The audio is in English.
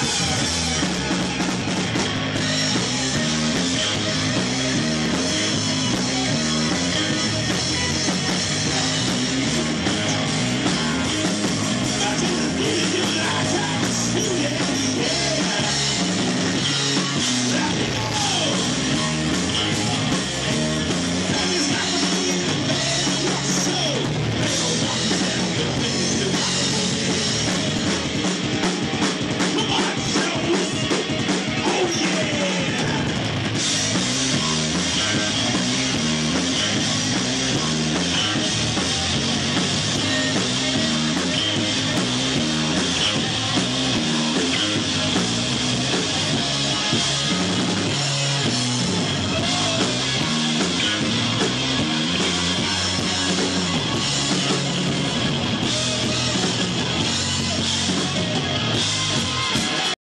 Yeah.